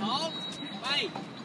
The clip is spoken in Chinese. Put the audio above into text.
好，拜。